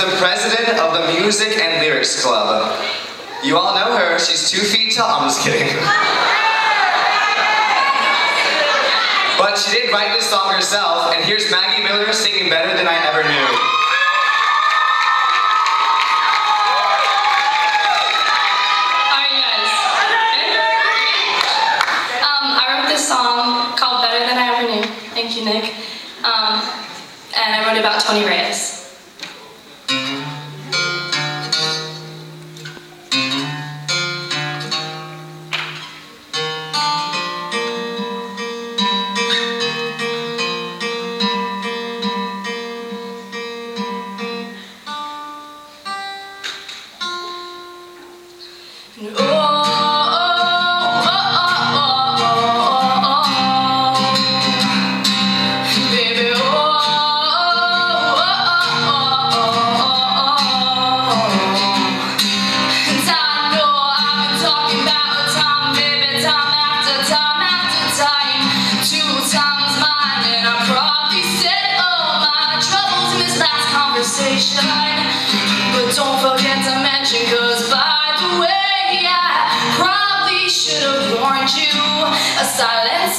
the president of the Music and Lyrics Club. You all know her. She's two feet tall. I'm just kidding. But she did write this song herself, and here's Maggie Miller singing better than I ever knew. Um, song called Better Than I Ever Knew. Thank you, Nick. Um, and I wrote about Tony Reyes.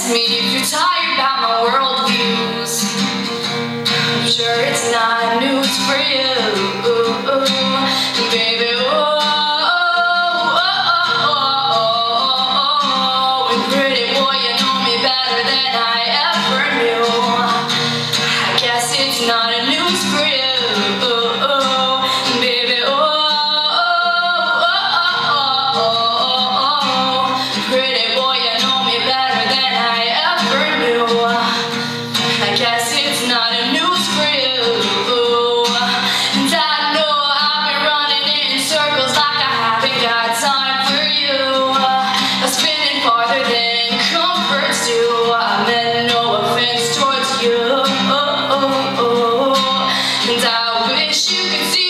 Me if you're tired about my worldviews. I'm sure it's not news for you, baby. Oh, oh, oh, oh, oh, pretty boy, you know see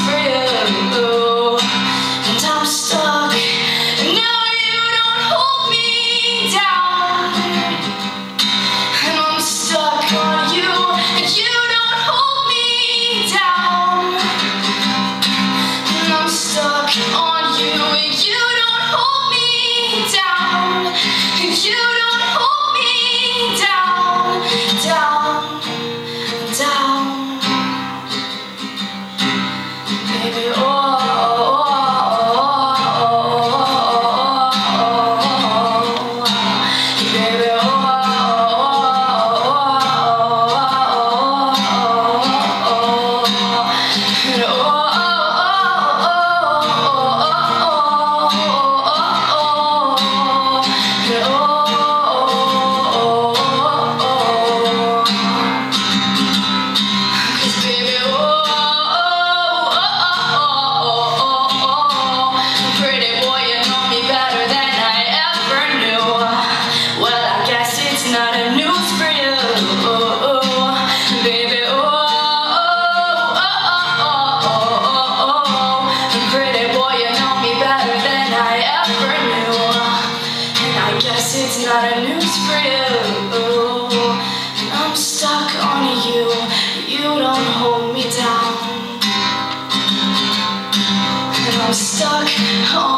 a not a news for you. And I'm stuck on you. You don't hold me down. And I'm stuck on